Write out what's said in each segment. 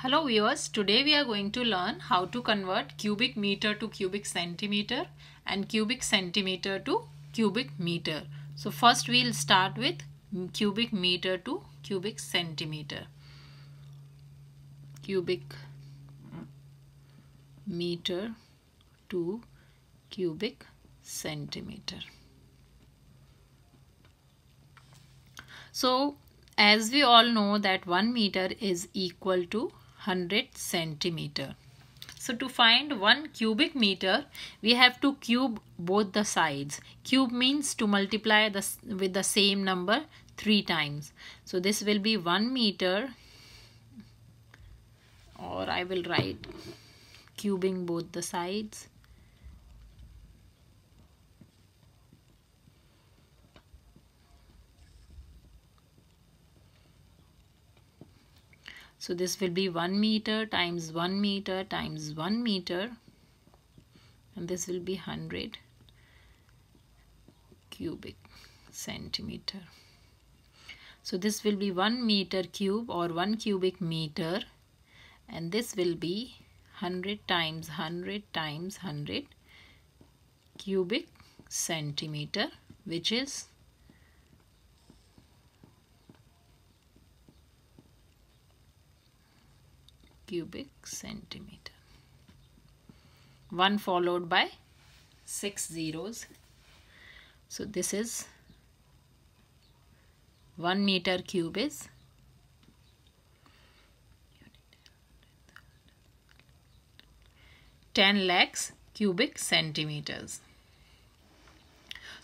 Hello viewers, today we are going to learn how to convert cubic meter to cubic centimeter and cubic centimeter to cubic meter. So first we'll start with cubic meter to cubic centimeter. Cubic meter to cubic centimeter. So as we all know that 1 meter is equal to 100 centimeter. So to find 1 cubic meter, we have to cube both the sides. Cube means to multiply the, with the same number 3 times. So this will be 1 meter or I will write cubing both the sides. So this will be 1 meter times 1 meter times 1 meter and this will be 100 cubic centimeter. So this will be 1 meter cube or 1 cubic meter and this will be 100 times 100 times 100 cubic centimeter which is cubic centimeter. 1 followed by 6 zeros. So this is 1 meter cube is ten lakhs cubic centimeters.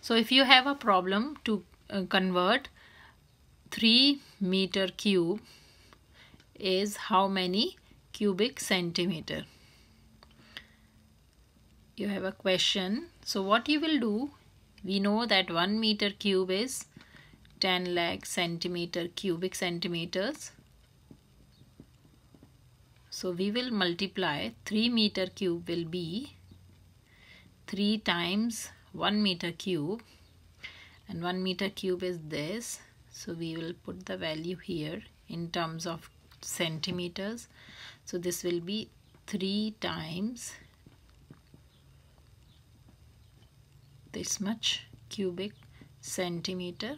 So if you have a problem to uh, convert 3 meter cube is how many cubic centimeter. You have a question. So what you will do, we know that 1 meter cube is 10 lakh centimeter cubic centimeters. So we will multiply 3 meter cube will be 3 times 1 meter cube and 1 meter cube is this. So we will put the value here in terms of centimeters so this will be 3 times this much cubic centimeter.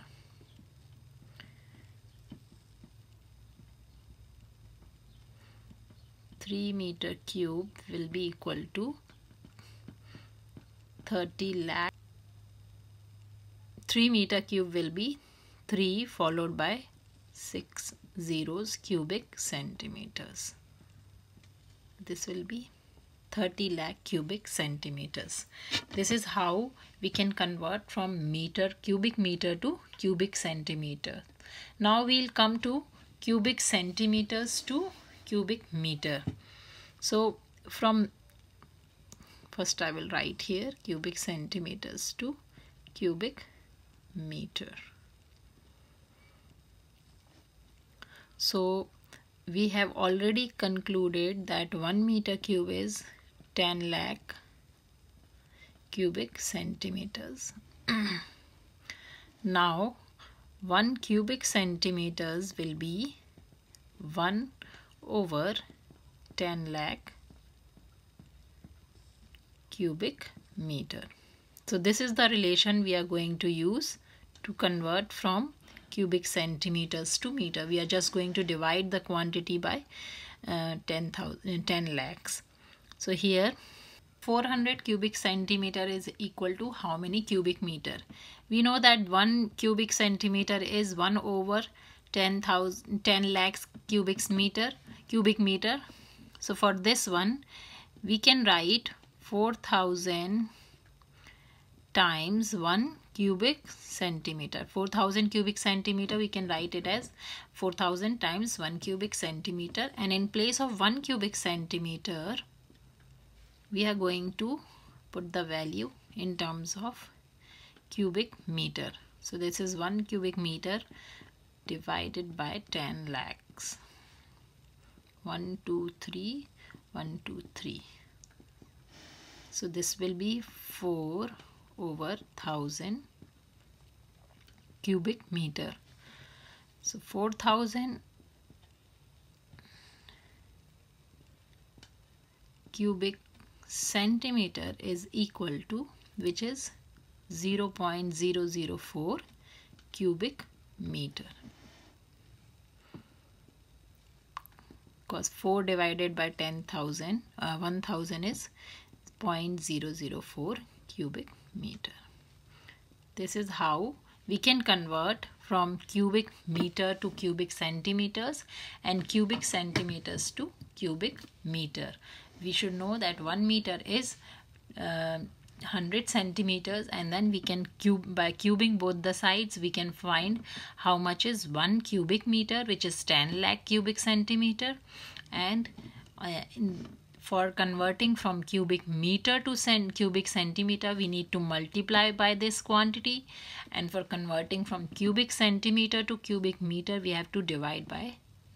Three meter cube will be equal to 30 lakh. 3 meter cube will be 3 followed by 6 zeros cubic centimeters this will be 30 lakh cubic centimeters. This is how we can convert from meter, cubic meter to cubic centimeter. Now we'll come to cubic centimeters to cubic meter. So from first I will write here cubic centimeters to cubic meter. So we have already concluded that 1 meter cube is 10 lakh cubic centimeters. now 1 cubic centimeters will be 1 over 10 lakh cubic meter. So this is the relation we are going to use to convert from cubic centimeters to meter. We are just going to divide the quantity by uh, 10, 10 lakhs. So here 400 cubic centimeter is equal to how many cubic meter? We know that 1 cubic centimeter is 1 over 10,000 10 lakhs cubic meter cubic meter. So for this one we can write 4000 times 1 cubic centimeter. 4000 cubic centimeter we can write it as 4000 times 1 cubic centimeter. And in place of 1 cubic centimeter we are going to put the value in terms of cubic meter. So this is 1 cubic meter divided by 10 lakhs. 1 2 3 1 2 3 so this will be 4 over 1000 cubic meter. So 4000 cubic centimeter is equal to which is 0.004 cubic meter because 4 divided by 10,000 uh, 1000 is 0.004 cubic meter. This is how we can convert from cubic meter to cubic centimeters and cubic centimeters to cubic meter. We should know that 1 meter is uh, 100 centimeters and then we can cube by cubing both the sides we can find how much is 1 cubic meter which is 10 lakh cubic centimeter and uh, in, for converting from cubic meter to cent cubic centimeter we need to multiply by this quantity and for converting from cubic centimeter to cubic meter we have to divide by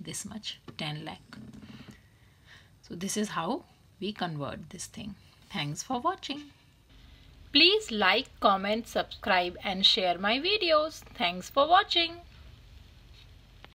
this much 10 lakh so this is how we convert this thing thanks for watching Please like, comment, subscribe and share my videos. Thanks for watching.